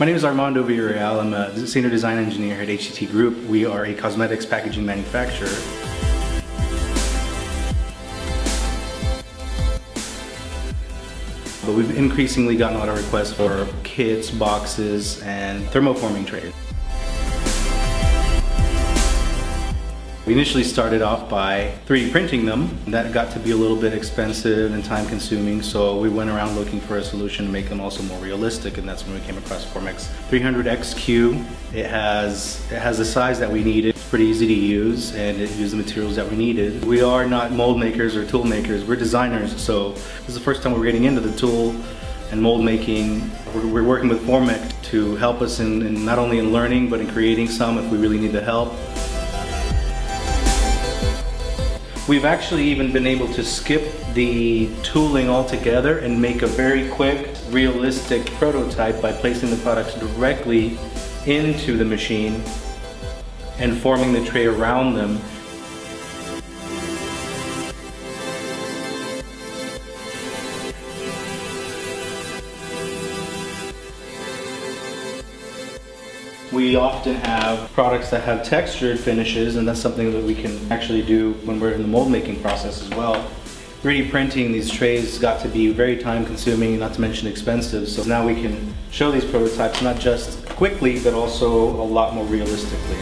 My name is Armando Villarreal. I'm a senior design engineer at HCT Group. We are a cosmetics packaging manufacturer. But we've increasingly gotten a lot of requests for kits, boxes, and thermoforming trays. We initially started off by 3D printing them. That got to be a little bit expensive and time consuming, so we went around looking for a solution to make them also more realistic, and that's when we came across Formech 300XQ. It has, it has the size that we needed. It's pretty easy to use, and it used the materials that we needed. We are not mold makers or tool makers, we're designers, so this is the first time we're getting into the tool and mold making. We're, we're working with Formech to help us in, in not only in learning, but in creating some if we really need the help. We've actually even been able to skip the tooling altogether and make a very quick, realistic prototype by placing the products directly into the machine and forming the tray around them We often have products that have textured finishes and that's something that we can actually do when we're in the mold making process as well. 3D printing these trays got to be very time consuming, not to mention expensive, so now we can show these prototypes not just quickly, but also a lot more realistically.